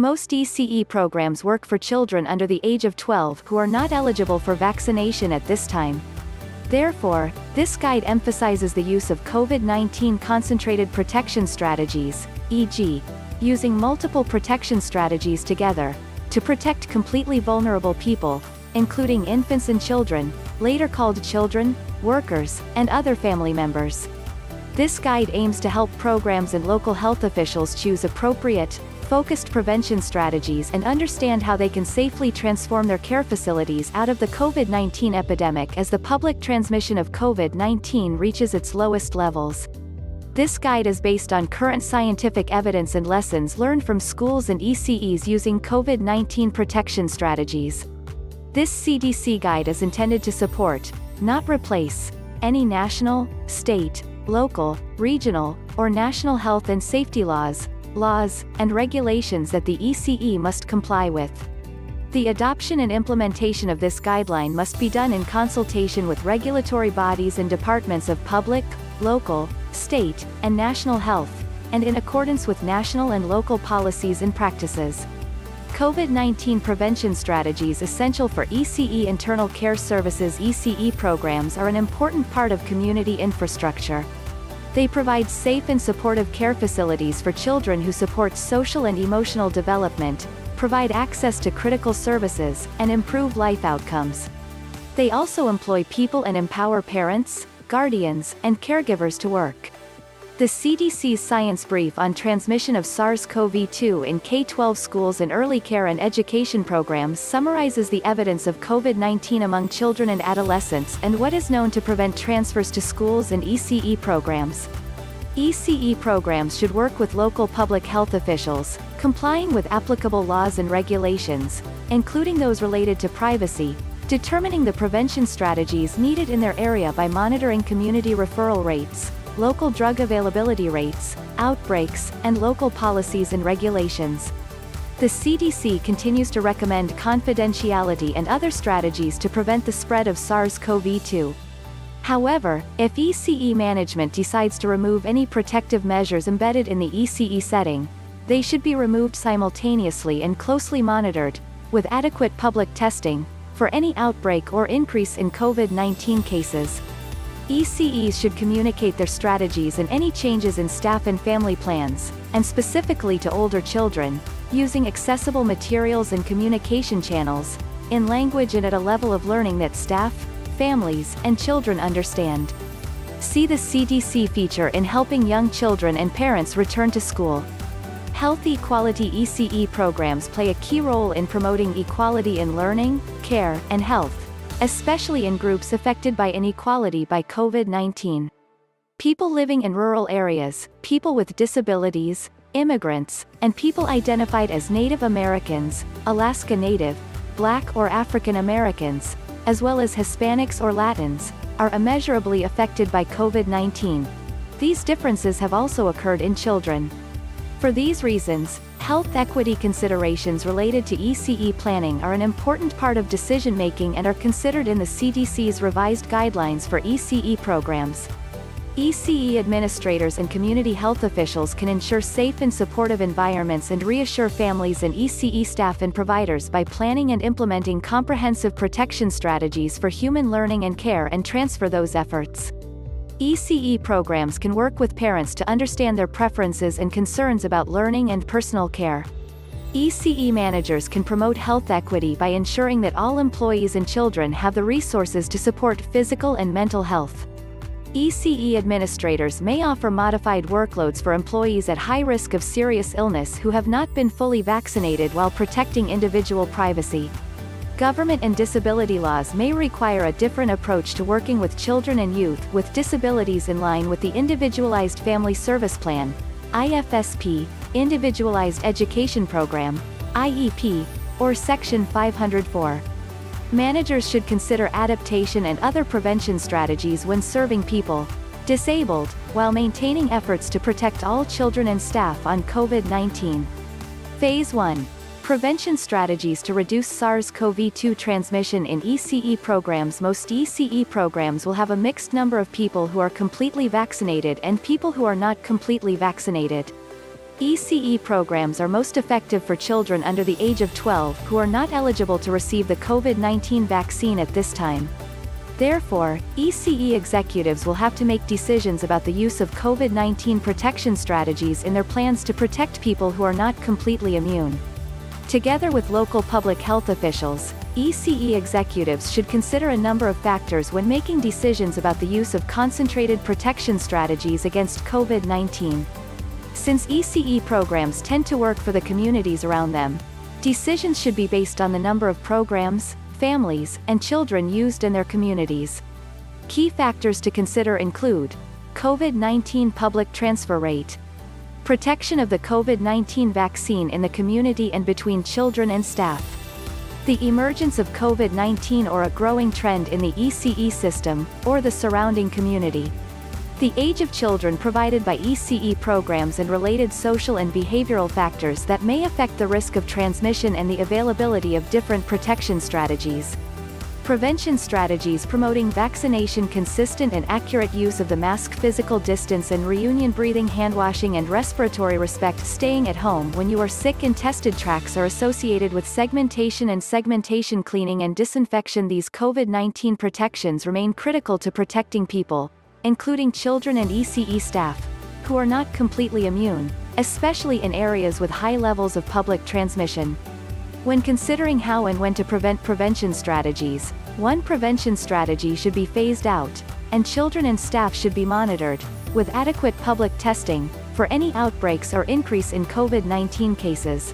Most ECE programs work for children under the age of 12 who are not eligible for vaccination at this time. Therefore, this guide emphasizes the use of COVID-19 concentrated protection strategies, e.g., using multiple protection strategies together, to protect completely vulnerable people, including infants and children, later called children, workers, and other family members. This guide aims to help programs and local health officials choose appropriate, focused prevention strategies and understand how they can safely transform their care facilities out of the COVID-19 epidemic as the public transmission of COVID-19 reaches its lowest levels. This guide is based on current scientific evidence and lessons learned from schools and ECEs using COVID-19 protection strategies. This CDC guide is intended to support, not replace, any national, state, local, regional, or national health and safety laws, laws, and regulations that the ECE must comply with. The adoption and implementation of this guideline must be done in consultation with regulatory bodies and departments of public, local, state, and national health, and in accordance with national and local policies and practices. COVID-19 prevention strategies essential for ECE internal care services ECE programs are an important part of community infrastructure. They provide safe and supportive care facilities for children who support social and emotional development, provide access to critical services, and improve life outcomes. They also employ people and empower parents, guardians, and caregivers to work. The CDC's science brief on transmission of SARS-CoV-2 in K-12 schools and early care and education programs summarizes the evidence of COVID-19 among children and adolescents and what is known to prevent transfers to schools and ECE programs. ECE programs should work with local public health officials, complying with applicable laws and regulations, including those related to privacy, determining the prevention strategies needed in their area by monitoring community referral rates, local drug availability rates, outbreaks, and local policies and regulations. The CDC continues to recommend confidentiality and other strategies to prevent the spread of SARS-CoV-2. However, if ECE management decides to remove any protective measures embedded in the ECE setting, they should be removed simultaneously and closely monitored, with adequate public testing, for any outbreak or increase in COVID-19 cases. ECEs should communicate their strategies and any changes in staff and family plans, and specifically to older children, using accessible materials and communication channels, in language and at a level of learning that staff, families, and children understand. See the CDC feature in helping young children and parents return to school. Healthy quality ECE programs play a key role in promoting equality in learning, care, and health, especially in groups affected by inequality by COVID-19. People living in rural areas, people with disabilities, immigrants, and people identified as Native Americans, Alaska Native, Black or African Americans, as well as Hispanics or Latins, are immeasurably affected by COVID-19. These differences have also occurred in children. For these reasons, Health equity considerations related to ECE planning are an important part of decision-making and are considered in the CDC's revised guidelines for ECE programs. ECE administrators and community health officials can ensure safe and supportive environments and reassure families and ECE staff and providers by planning and implementing comprehensive protection strategies for human learning and care and transfer those efforts. ECE programs can work with parents to understand their preferences and concerns about learning and personal care. ECE managers can promote health equity by ensuring that all employees and children have the resources to support physical and mental health. ECE administrators may offer modified workloads for employees at high risk of serious illness who have not been fully vaccinated while protecting individual privacy. Government and disability laws may require a different approach to working with children and youth with disabilities in line with the Individualized Family Service Plan, IFSP, Individualized Education Program, IEP, or Section 504. Managers should consider adaptation and other prevention strategies when serving people disabled, while maintaining efforts to protect all children and staff on COVID-19. Phase 1 Prevention strategies to reduce SARS-CoV-2 transmission in ECE programs Most ECE programs will have a mixed number of people who are completely vaccinated and people who are not completely vaccinated. ECE programs are most effective for children under the age of 12 who are not eligible to receive the COVID-19 vaccine at this time. Therefore, ECE executives will have to make decisions about the use of COVID-19 protection strategies in their plans to protect people who are not completely immune. Together with local public health officials, ECE executives should consider a number of factors when making decisions about the use of concentrated protection strategies against COVID-19. Since ECE programs tend to work for the communities around them, decisions should be based on the number of programs, families, and children used in their communities. Key factors to consider include COVID-19 public transfer rate, protection of the COVID-19 vaccine in the community and between children and staff, the emergence of COVID-19 or a growing trend in the ECE system, or the surrounding community. The age of children provided by ECE programs and related social and behavioral factors that may affect the risk of transmission and the availability of different protection strategies. Prevention strategies promoting vaccination consistent and accurate use of the mask physical distance and reunion breathing handwashing and respiratory respect staying at home when you are sick and tested tracks are associated with segmentation and segmentation cleaning and disinfection these COVID-19 protections remain critical to protecting people, including children and ECE staff, who are not completely immune, especially in areas with high levels of public transmission. When considering how and when to prevent prevention strategies, one prevention strategy should be phased out, and children and staff should be monitored, with adequate public testing, for any outbreaks or increase in COVID-19 cases.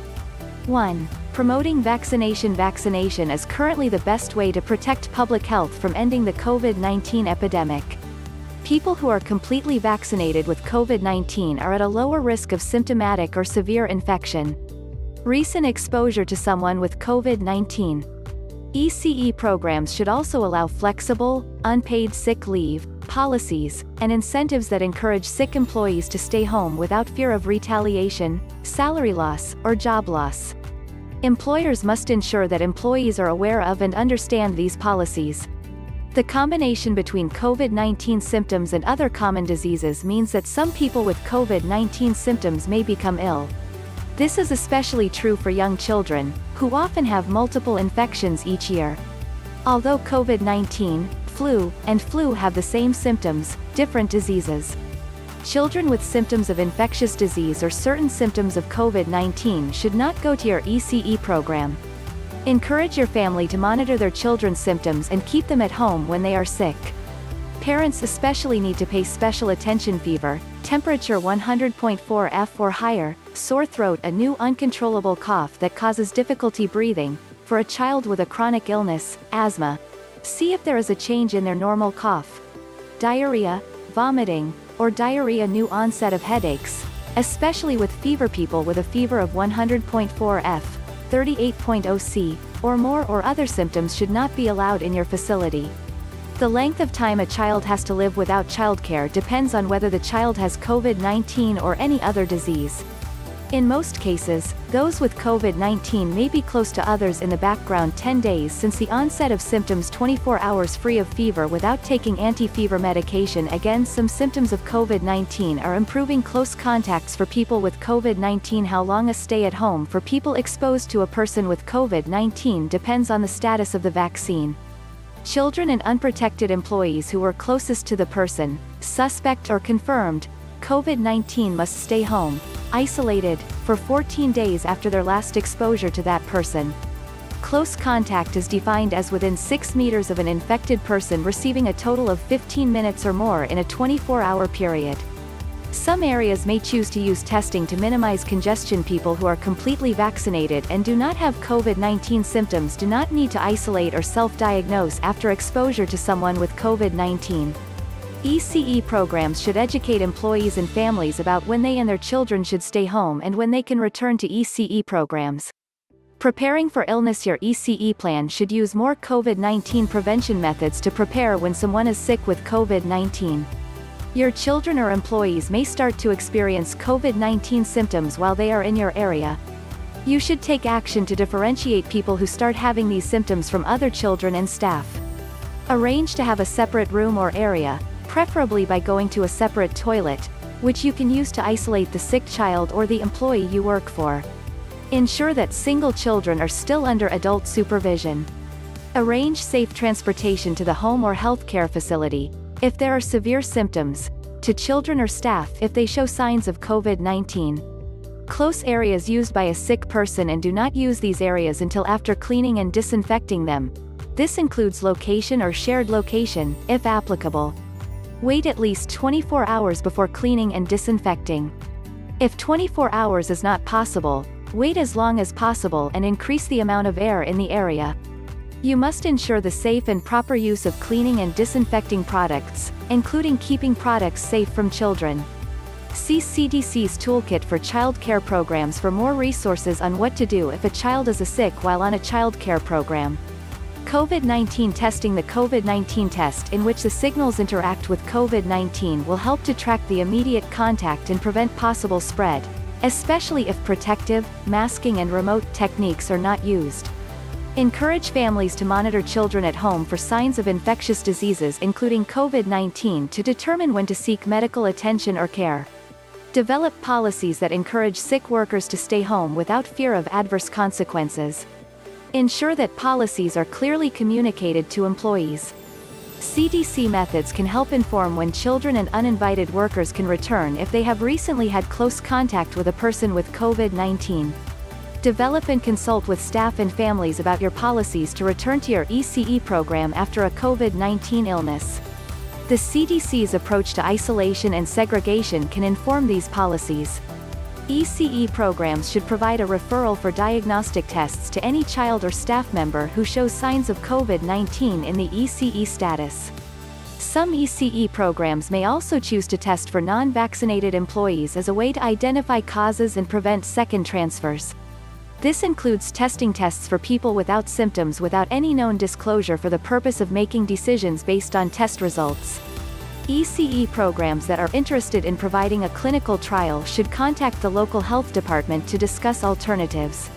1. Promoting vaccination Vaccination is currently the best way to protect public health from ending the COVID-19 epidemic. People who are completely vaccinated with COVID-19 are at a lower risk of symptomatic or severe infection. Recent exposure to someone with COVID-19. ECE programs should also allow flexible, unpaid sick leave, policies, and incentives that encourage sick employees to stay home without fear of retaliation, salary loss, or job loss. Employers must ensure that employees are aware of and understand these policies. The combination between COVID-19 symptoms and other common diseases means that some people with COVID-19 symptoms may become ill. This is especially true for young children, who often have multiple infections each year. Although COVID-19, flu, and flu have the same symptoms, different diseases. Children with symptoms of infectious disease or certain symptoms of COVID-19 should not go to your ECE program. Encourage your family to monitor their children's symptoms and keep them at home when they are sick. Parents especially need to pay special attention fever, temperature 100.4 F or higher, sore throat a new uncontrollable cough that causes difficulty breathing, for a child with a chronic illness, asthma. See if there is a change in their normal cough. Diarrhea, vomiting, or diarrhea new onset of headaches, especially with fever people with a fever of 100.4 F, 38.0 C, or more or other symptoms should not be allowed in your facility. The length of time a child has to live without childcare depends on whether the child has COVID-19 or any other disease. In most cases, those with COVID-19 may be close to others in the background 10 days since the onset of symptoms 24 hours free of fever without taking anti-fever medication again some symptoms of COVID-19 are improving close contacts for people with COVID-19 how long a stay at home for people exposed to a person with COVID-19 depends on the status of the vaccine. Children and unprotected employees who were closest to the person, suspect or confirmed, COVID-19 must stay home, isolated, for 14 days after their last exposure to that person. Close contact is defined as within 6 meters of an infected person receiving a total of 15 minutes or more in a 24-hour period. Some areas may choose to use testing to minimize congestion people who are completely vaccinated and do not have COVID-19 symptoms do not need to isolate or self-diagnose after exposure to someone with COVID-19. ECE programs should educate employees and families about when they and their children should stay home and when they can return to ECE programs. Preparing for illness Your ECE plan should use more COVID-19 prevention methods to prepare when someone is sick with COVID-19. Your children or employees may start to experience COVID-19 symptoms while they are in your area. You should take action to differentiate people who start having these symptoms from other children and staff. Arrange to have a separate room or area, preferably by going to a separate toilet, which you can use to isolate the sick child or the employee you work for. Ensure that single children are still under adult supervision. Arrange safe transportation to the home or healthcare facility, if there are severe symptoms, to children or staff if they show signs of COVID-19. Close areas used by a sick person and do not use these areas until after cleaning and disinfecting them. This includes location or shared location, if applicable. Wait at least 24 hours before cleaning and disinfecting. If 24 hours is not possible, wait as long as possible and increase the amount of air in the area. You must ensure the safe and proper use of cleaning and disinfecting products, including keeping products safe from children. See CDC's Toolkit for Child Care Programs for more resources on what to do if a child is a sick while on a child care program. COVID-19 testing The COVID-19 test in which the signals interact with COVID-19 will help to track the immediate contact and prevent possible spread, especially if protective, masking and remote techniques are not used. Encourage families to monitor children at home for signs of infectious diseases including COVID-19 to determine when to seek medical attention or care. Develop policies that encourage sick workers to stay home without fear of adverse consequences. Ensure that policies are clearly communicated to employees. CDC methods can help inform when children and uninvited workers can return if they have recently had close contact with a person with COVID-19. Develop and consult with staff and families about your policies to return to your ECE program after a COVID-19 illness. The CDC's approach to isolation and segregation can inform these policies. ECE programs should provide a referral for diagnostic tests to any child or staff member who shows signs of COVID-19 in the ECE status. Some ECE programs may also choose to test for non-vaccinated employees as a way to identify causes and prevent second transfers. This includes testing tests for people without symptoms without any known disclosure for the purpose of making decisions based on test results. ECE programs that are interested in providing a clinical trial should contact the local health department to discuss alternatives.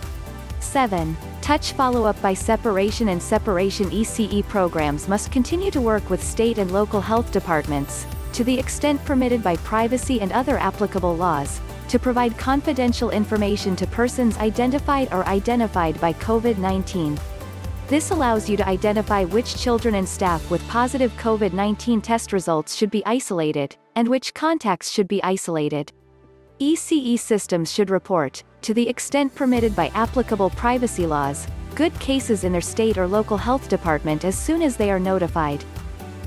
7. Touch follow-up by separation and separation ECE programs must continue to work with state and local health departments, to the extent permitted by privacy and other applicable laws, to provide confidential information to persons identified or identified by COVID-19. This allows you to identify which children and staff with positive COVID-19 test results should be isolated, and which contacts should be isolated. ECE systems should report, to the extent permitted by applicable privacy laws, good cases in their state or local health department as soon as they are notified.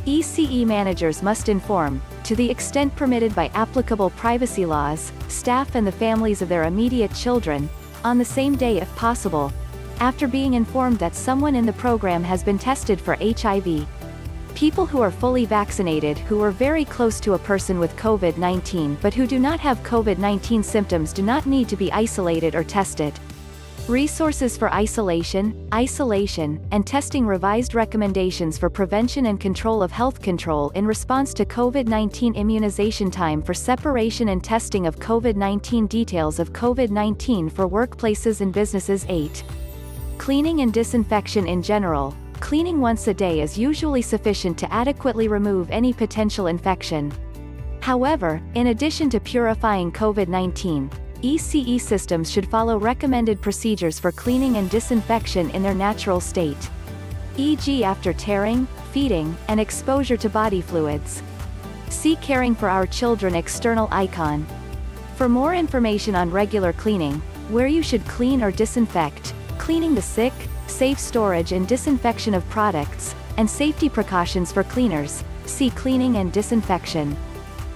ECE managers must inform, to the extent permitted by applicable privacy laws, staff and the families of their immediate children, on the same day if possible, after being informed that someone in the program has been tested for HIV. People who are fully vaccinated who are very close to a person with COVID-19 but who do not have COVID-19 symptoms do not need to be isolated or tested. Resources for isolation, isolation, and testing revised recommendations for prevention and control of health control in response to COVID-19 immunization time for separation and testing of COVID-19 details of COVID-19 for workplaces and businesses 8. Cleaning and disinfection in general, cleaning once a day is usually sufficient to adequately remove any potential infection. However, in addition to purifying COVID-19, ECE systems should follow recommended procedures for cleaning and disinfection in their natural state. E.g. after tearing, feeding, and exposure to body fluids. See Caring for Our Children external icon. For more information on regular cleaning, where you should clean or disinfect, cleaning the sick, safe storage and disinfection of products, and safety precautions for cleaners, see cleaning and disinfection.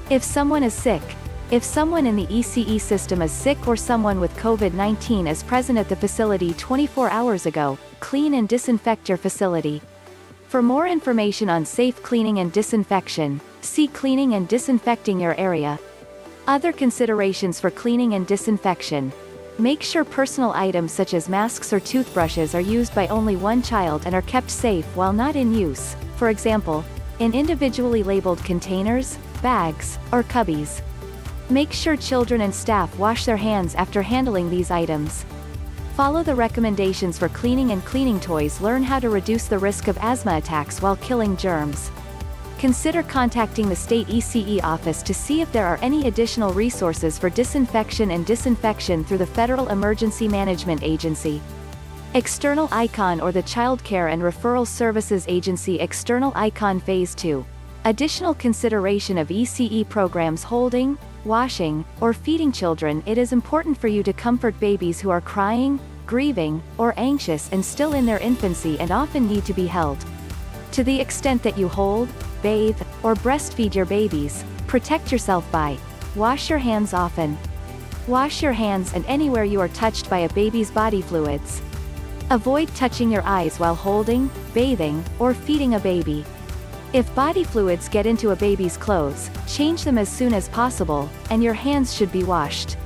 If someone is sick, if someone in the ECE system is sick or someone with COVID-19 is present at the facility 24 hours ago, clean and disinfect your facility. For more information on safe cleaning and disinfection, see cleaning and disinfecting your area. Other considerations for cleaning and disinfection, Make sure personal items such as masks or toothbrushes are used by only one child and are kept safe while not in use, for example, in individually labeled containers, bags, or cubbies. Make sure children and staff wash their hands after handling these items. Follow the recommendations for cleaning and cleaning toys learn how to reduce the risk of asthma attacks while killing germs. consider contacting the state ECE office to see if there are any additional resources for disinfection and disinfection through the Federal Emergency Management Agency. External Icon or the Child Care and Referral Services Agency External Icon Phase 2. Additional consideration of ECE programs holding, washing, or feeding children It is important for you to comfort babies who are crying, grieving, or anxious and still in their infancy and often need to be held. To the extent that you hold, bathe, or breastfeed your babies, protect yourself by wash your hands often. Wash your hands and anywhere you are touched by a baby's body fluids. Avoid touching your eyes while holding, bathing, or feeding a baby. If body fluids get into a baby's clothes, change them as soon as possible, and your hands should be washed.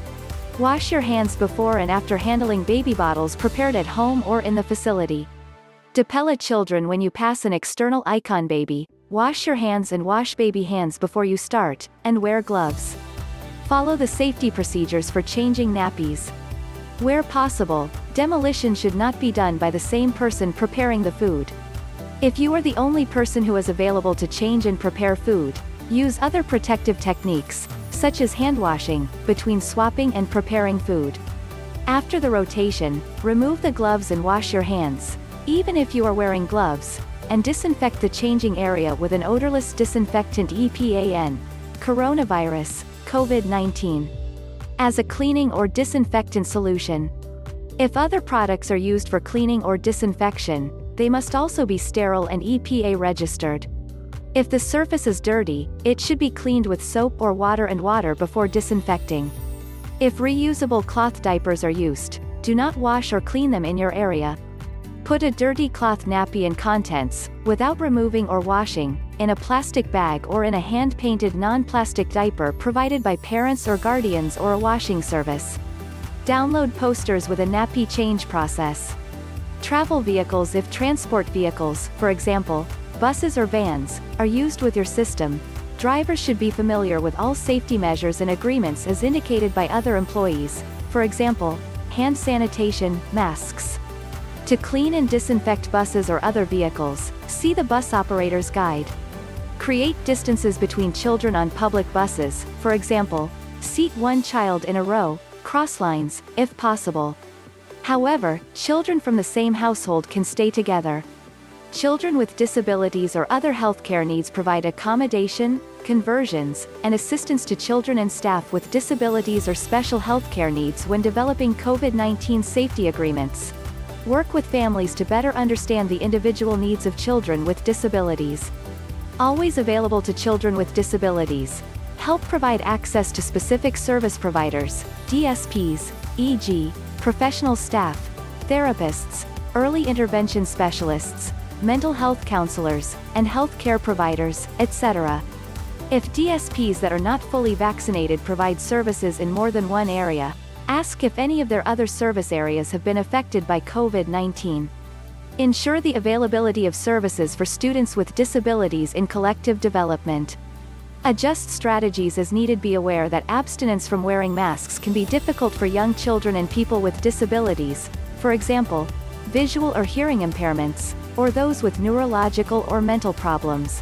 Wash your hands before and after handling baby bottles prepared at home or in the facility. Depella children when you pass an external icon baby, wash your hands and wash baby hands before you start, and wear gloves. Follow the safety procedures for changing nappies. Where possible, demolition should not be done by the same person preparing the food. If you are the only person who is available to change and prepare food, use other protective techniques, such as hand washing, between swapping and preparing food. After the rotation, remove the gloves and wash your hands, even if you are wearing gloves, and disinfect the changing area with an odorless disinfectant EPAN. Coronavirus, COVID-19. As a cleaning or disinfectant solution. If other products are used for cleaning or disinfection, they must also be sterile and EPA registered. If the surface is dirty, it should be cleaned with soap or water and water before disinfecting. If reusable cloth diapers are used, do not wash or clean them in your area. Put a dirty cloth nappy and contents, without removing or washing, in a plastic bag or in a hand-painted non-plastic diaper provided by parents or guardians or a washing service. Download posters with a nappy change process. Travel vehicles If transport vehicles, for example, buses or vans, are used with your system, drivers should be familiar with all safety measures and agreements as indicated by other employees, for example, hand sanitation, masks. To clean and disinfect buses or other vehicles, see the bus operator's guide. Create distances between children on public buses, for example, seat one child in a row, cross lines, if possible. However, children from the same household can stay together. Children with disabilities or other healthcare needs provide accommodation, conversions, and assistance to children and staff with disabilities or special healthcare needs when developing COVID-19 safety agreements. Work with families to better understand the individual needs of children with disabilities. Always available to children with disabilities. Help provide access to specific service providers, DSPs, e.g., professional staff, therapists, early intervention specialists, mental health counselors, and health care providers, etc. If DSPs that are not fully vaccinated provide services in more than one area, ask if any of their other service areas have been affected by COVID-19. Ensure the availability of services for students with disabilities in collective development. Adjust strategies as needed Be aware that abstinence from wearing masks can be difficult for young children and people with disabilities, for example, visual or hearing impairments, or those with neurological or mental problems.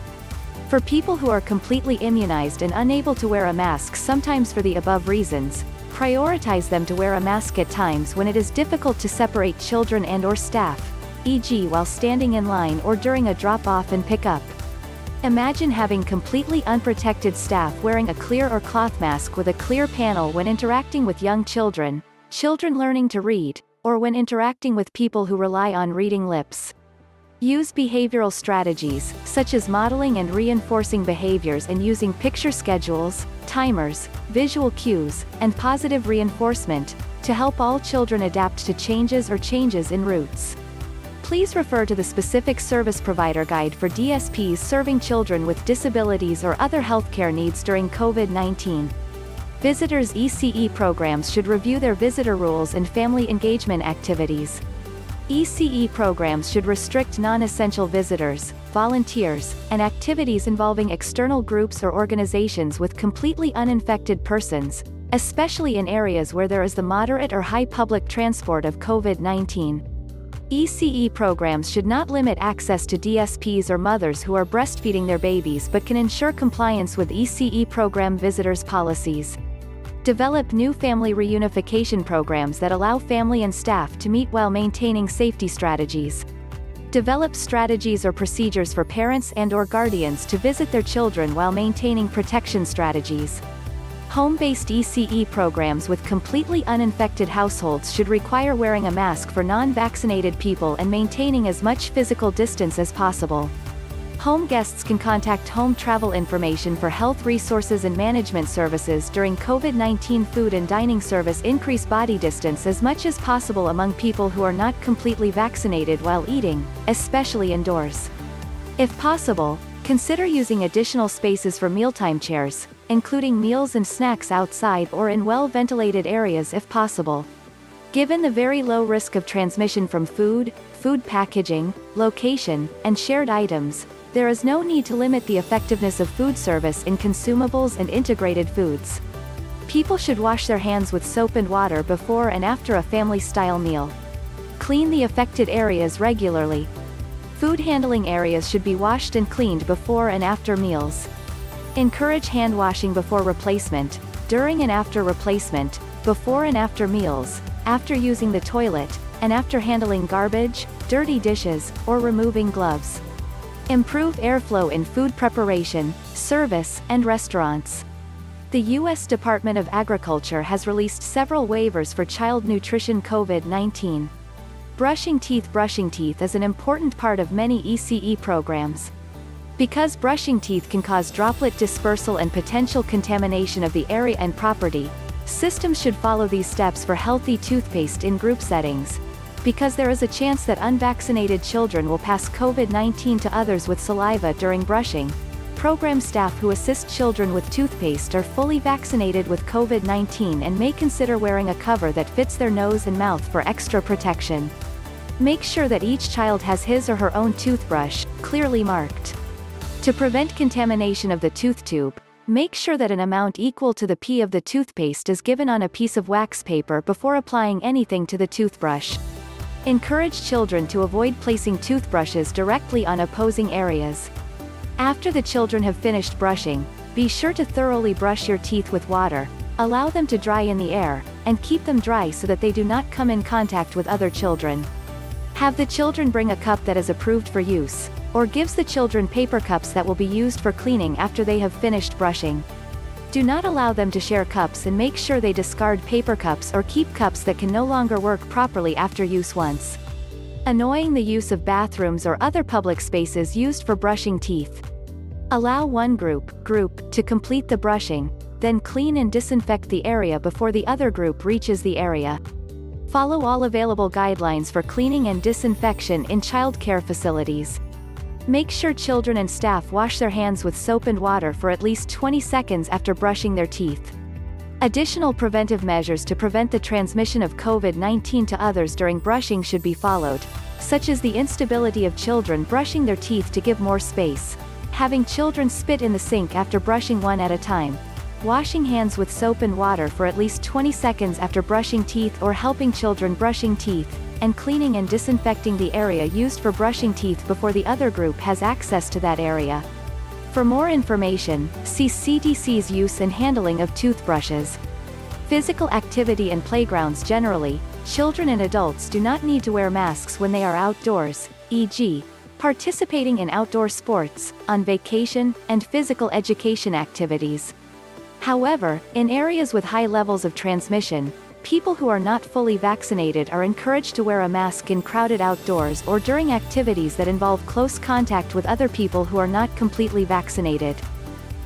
For people who are completely immunized and unable to wear a mask sometimes for the above reasons, prioritize them to wear a mask at times when it is difficult to separate children and or staff, e.g. while standing in line or during a drop-off and pick-up. Imagine having completely unprotected staff wearing a clear or cloth mask with a clear panel when interacting with young children, children learning to read, or when interacting with people who rely on reading lips. Use behavioral strategies, such as modeling and reinforcing behaviors and using picture schedules, timers, visual cues, and positive reinforcement, to help all children adapt to changes or changes in routes please refer to the specific service provider guide for DSPs serving children with disabilities or other healthcare needs during COVID-19. Visitors ECE programs should review their visitor rules and family engagement activities. ECE programs should restrict non-essential visitors, volunteers, and activities involving external groups or organizations with completely uninfected persons, especially in areas where there is the moderate or high public transport of COVID-19. ECE programs should not limit access to DSPs or mothers who are breastfeeding their babies but can ensure compliance with ECE program visitors policies. Develop new family reunification programs that allow family and staff to meet while maintaining safety strategies. Develop strategies or procedures for parents and or guardians to visit their children while maintaining protection strategies. Home-based ECE programs with completely uninfected households should require wearing a mask for non-vaccinated people and maintaining as much physical distance as possible. Home guests can contact home travel information for health resources and management services during COVID-19 food and dining service increase body distance as much as possible among people who are not completely vaccinated while eating, especially indoors. If possible, consider using additional spaces for mealtime chairs, including meals and snacks outside or in well-ventilated areas if possible. Given the very low risk of transmission from food, food packaging, location, and shared items, there is no need to limit the effectiveness of food service in consumables and integrated foods. People should wash their hands with soap and water before and after a family-style meal. Clean the affected areas regularly. Food handling areas should be washed and cleaned before and after meals. Encourage hand washing before replacement, during and after replacement, before and after meals, after using the toilet, and after handling garbage, dirty dishes, or removing gloves. Improve airflow in food preparation, service, and restaurants. The U.S. Department of Agriculture has released several waivers for child nutrition COVID-19. Brushing teeth Brushing teeth is an important part of many ECE programs. Because brushing teeth can cause droplet dispersal and potential contamination of the area and property, systems should follow these steps for healthy toothpaste in group settings. Because there is a chance that unvaccinated children will pass COVID-19 to others with saliva during brushing, program staff who assist children with toothpaste are fully vaccinated with COVID-19 and may consider wearing a cover that fits their nose and mouth for extra protection. Make sure that each child has his or her own toothbrush, clearly marked. To prevent contamination of the tooth tube, make sure that an amount equal to the P of the toothpaste is given on a piece of wax paper before applying anything to the toothbrush. Encourage children to avoid placing toothbrushes directly on opposing areas. After the children have finished brushing, be sure to thoroughly brush your teeth with water, allow them to dry in the air, and keep them dry so that they do not come in contact with other children. Have the children bring a cup that is approved for use, or gives the children paper cups that will be used for cleaning after they have finished brushing. Do not allow them to share cups and make sure they discard paper cups or keep cups that can no longer work properly after use once. Annoying the use of bathrooms or other public spaces used for brushing teeth. Allow one group, group, to complete the brushing, then clean and disinfect the area before the other group reaches the area. Follow all available guidelines for cleaning and disinfection in childcare facilities. Make sure children and staff wash their hands with soap and water for at least 20 seconds after brushing their teeth. Additional preventive measures to prevent the transmission of COVID-19 to others during brushing should be followed, such as the instability of children brushing their teeth to give more space, having children spit in the sink after brushing one at a time, washing hands with soap and water for at least 20 seconds after brushing teeth or helping children brushing teeth, and cleaning and disinfecting the area used for brushing teeth before the other group has access to that area. For more information, see CDC's use and handling of toothbrushes. Physical activity and playgrounds generally, children and adults do not need to wear masks when they are outdoors, e.g., participating in outdoor sports, on vacation, and physical education activities. However, in areas with high levels of transmission, people who are not fully vaccinated are encouraged to wear a mask in crowded outdoors or during activities that involve close contact with other people who are not completely vaccinated.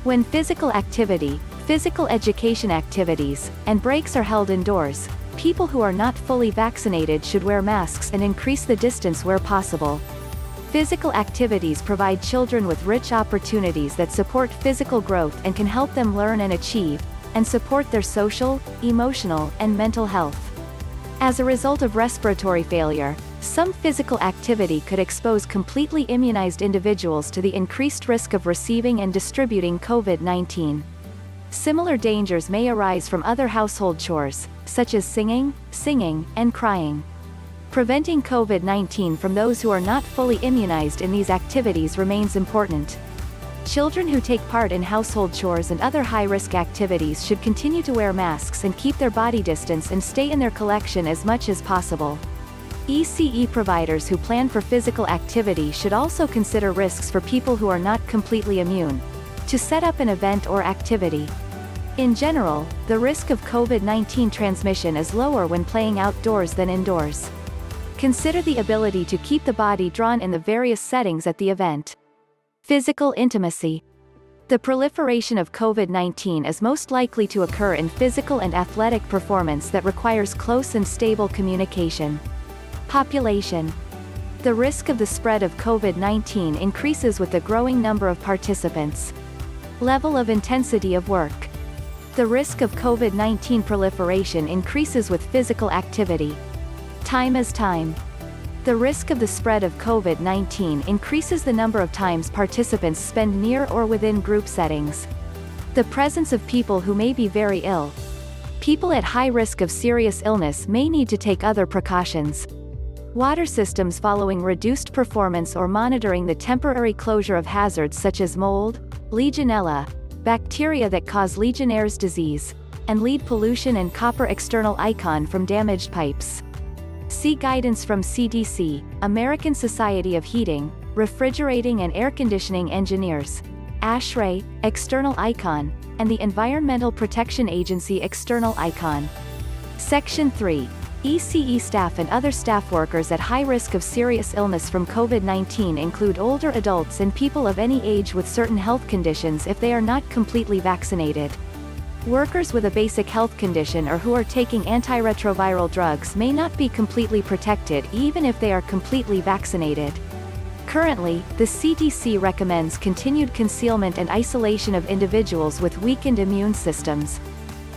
When physical activity, physical education activities, and breaks are held indoors, people who are not fully vaccinated should wear masks and increase the distance where possible. Physical activities provide children with rich opportunities that support physical growth and can help them learn and achieve, and support their social, emotional, and mental health. As a result of respiratory failure, some physical activity could expose completely immunized individuals to the increased risk of receiving and distributing COVID-19. Similar dangers may arise from other household chores, such as singing, singing, and crying. Preventing COVID-19 from those who are not fully immunized in these activities remains important. Children who take part in household chores and other high-risk activities should continue to wear masks and keep their body distance and stay in their collection as much as possible. ECE providers who plan for physical activity should also consider risks for people who are not completely immune. To set up an event or activity. In general, the risk of COVID-19 transmission is lower when playing outdoors than indoors. Consider the ability to keep the body drawn in the various settings at the event. Physical intimacy. The proliferation of COVID-19 is most likely to occur in physical and athletic performance that requires close and stable communication. Population. The risk of the spread of COVID-19 increases with the growing number of participants. Level of intensity of work. The risk of COVID-19 proliferation increases with physical activity. Time is time. The risk of the spread of COVID-19 increases the number of times participants spend near or within group settings. The presence of people who may be very ill. People at high risk of serious illness may need to take other precautions. Water systems following reduced performance or monitoring the temporary closure of hazards such as mold, Legionella, bacteria that cause Legionnaire's disease, and lead pollution and copper external icon from damaged pipes. See guidance from CDC, American Society of Heating, Refrigerating and Air Conditioning Engineers, ASHRAE, External Icon, and the Environmental Protection Agency External Icon. Section 3. ECE staff and other staff workers at high risk of serious illness from COVID-19 include older adults and people of any age with certain health conditions if they are not completely vaccinated. Workers with a basic health condition or who are taking antiretroviral drugs may not be completely protected even if they are completely vaccinated. Currently, the CDC recommends continued concealment and isolation of individuals with weakened immune systems.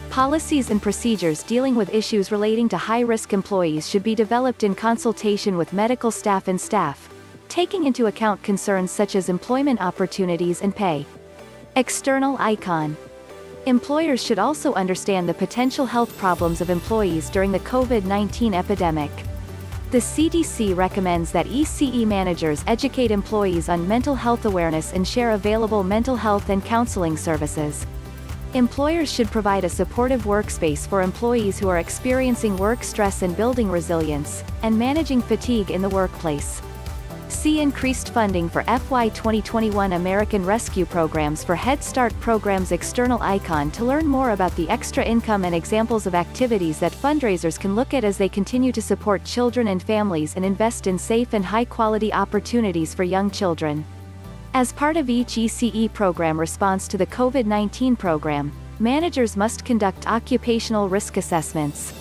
Policies and procedures dealing with issues relating to high-risk employees should be developed in consultation with medical staff and staff, taking into account concerns such as employment opportunities and pay. External icon Employers should also understand the potential health problems of employees during the COVID-19 epidemic. The CDC recommends that ECE managers educate employees on mental health awareness and share available mental health and counseling services. Employers should provide a supportive workspace for employees who are experiencing work stress and building resilience, and managing fatigue in the workplace. See increased funding for FY 2021 American Rescue Programs for Head Start Programs external icon to learn more about the extra income and examples of activities that fundraisers can look at as they continue to support children and families and invest in safe and high-quality opportunities for young children. As part of each ECE program response to the COVID-19 program, managers must conduct occupational risk assessments.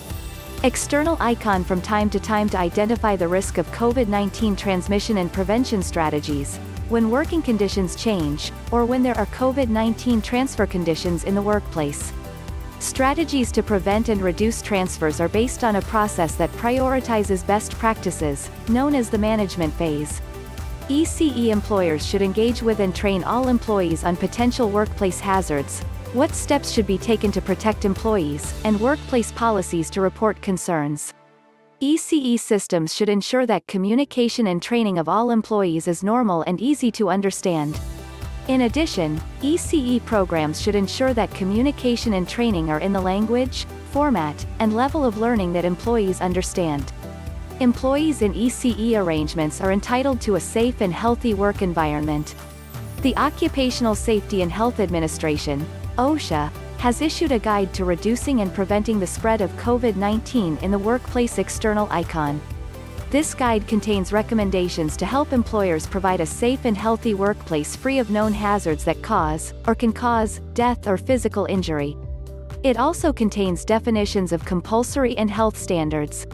External icon from time to time to identify the risk of COVID-19 transmission and prevention strategies, when working conditions change, or when there are COVID-19 transfer conditions in the workplace. Strategies to prevent and reduce transfers are based on a process that prioritizes best practices, known as the management phase. ECE employers should engage with and train all employees on potential workplace hazards, what steps should be taken to protect employees, and workplace policies to report concerns. ECE systems should ensure that communication and training of all employees is normal and easy to understand. In addition, ECE programs should ensure that communication and training are in the language, format, and level of learning that employees understand. Employees in ECE arrangements are entitled to a safe and healthy work environment. The Occupational Safety and Health Administration, OSHA, has issued a guide to reducing and preventing the spread of COVID-19 in the workplace external icon. This guide contains recommendations to help employers provide a safe and healthy workplace free of known hazards that cause, or can cause, death or physical injury. It also contains definitions of compulsory and health standards.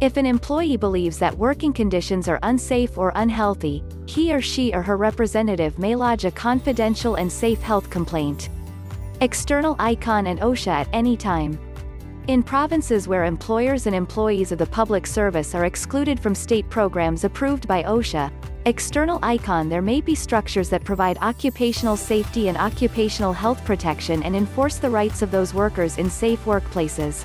If an employee believes that working conditions are unsafe or unhealthy, he or she or her representative may lodge a confidential and safe health complaint. External icon and OSHA at any time. In provinces where employers and employees of the public service are excluded from state programs approved by OSHA, external icon there may be structures that provide occupational safety and occupational health protection and enforce the rights of those workers in safe workplaces.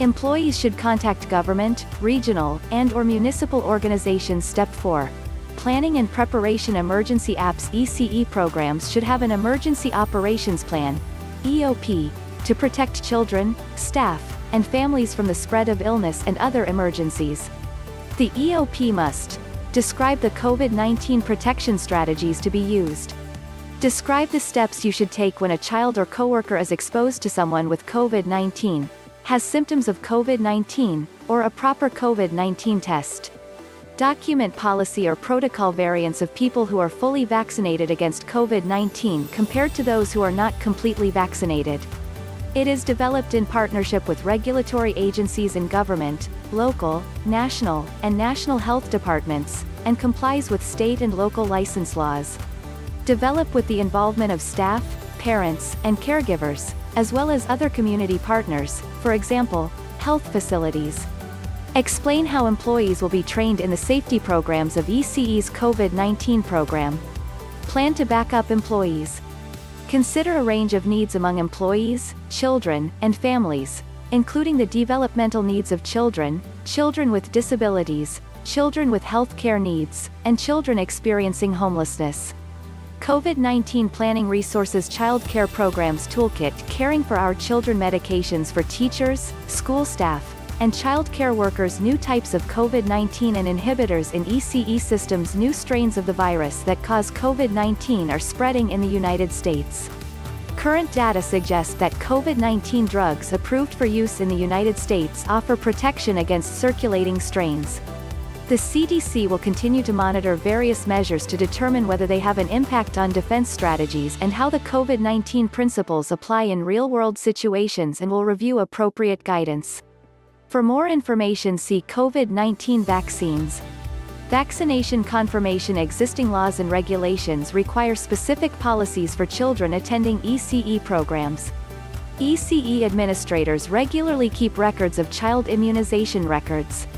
Employees should contact government, regional, and or municipal organizations Step 4. Planning and Preparation Emergency Apps ECE programs should have an Emergency Operations Plan, EOP, to protect children, staff, and families from the spread of illness and other emergencies. The EOP must describe the COVID-19 protection strategies to be used. Describe the steps you should take when a child or coworker is exposed to someone with COVID-19, has symptoms of COVID-19, or a proper COVID-19 test. Document policy or protocol variants of people who are fully vaccinated against COVID-19 compared to those who are not completely vaccinated. It is developed in partnership with regulatory agencies in government, local, national, and national health departments, and complies with state and local license laws. Develop with the involvement of staff, parents, and caregivers, as well as other community partners, for example, health facilities. Explain how employees will be trained in the safety programs of ECE's COVID-19 program. Plan to back up employees. Consider a range of needs among employees, children, and families, including the developmental needs of children, children with disabilities, children with health care needs, and children experiencing homelessness. COVID-19 Planning Resources Child Care Programs Toolkit Caring for Our Children Medications for Teachers, School Staff, and child care workers new types of COVID-19 and inhibitors in ECE systems new strains of the virus that cause COVID-19 are spreading in the United States. Current data suggests that COVID-19 drugs approved for use in the United States offer protection against circulating strains. The CDC will continue to monitor various measures to determine whether they have an impact on defense strategies and how the COVID-19 principles apply in real-world situations and will review appropriate guidance. For more information see COVID-19 vaccines. Vaccination confirmation Existing laws and regulations require specific policies for children attending ECE programs. ECE administrators regularly keep records of child immunization records.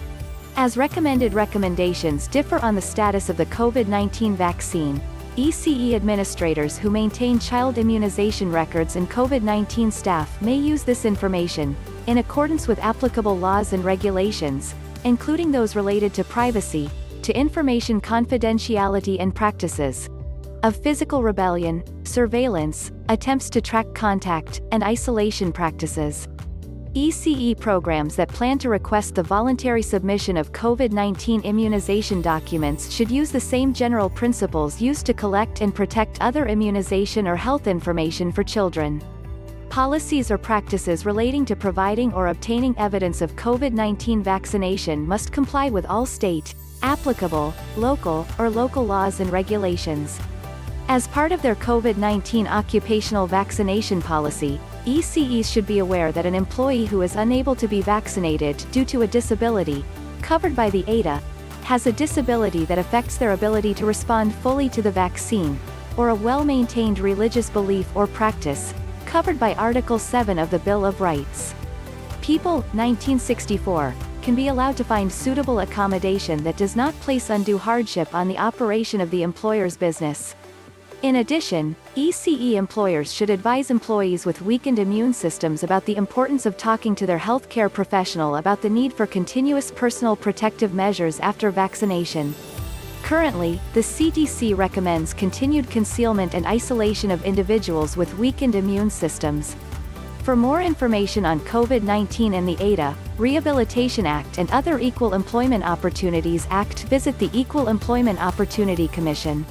As recommended recommendations differ on the status of the COVID-19 vaccine, ECE administrators who maintain child immunization records and COVID-19 staff may use this information, in accordance with applicable laws and regulations, including those related to privacy, to information confidentiality and practices of physical rebellion, surveillance, attempts to track contact, and isolation practices. ECE programs that plan to request the voluntary submission of COVID-19 immunization documents should use the same general principles used to collect and protect other immunization or health information for children. Policies or practices relating to providing or obtaining evidence of COVID-19 vaccination must comply with all state, applicable, local, or local laws and regulations. As part of their COVID-19 occupational vaccination policy, ECEs should be aware that an employee who is unable to be vaccinated due to a disability, covered by the ADA, has a disability that affects their ability to respond fully to the vaccine, or a well-maintained religious belief or practice, covered by Article 7 of the Bill of Rights. People, 1964, can be allowed to find suitable accommodation that does not place undue hardship on the operation of the employer's business. In addition, ECE employers should advise employees with weakened immune systems about the importance of talking to their healthcare professional about the need for continuous personal protective measures after vaccination. Currently, the CDC recommends continued concealment and isolation of individuals with weakened immune systems. For more information on COVID-19 and the ADA, Rehabilitation Act and other Equal Employment Opportunities Act visit the Equal Employment Opportunity Commission.